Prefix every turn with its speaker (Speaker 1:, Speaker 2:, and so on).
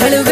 Speaker 1: Hello,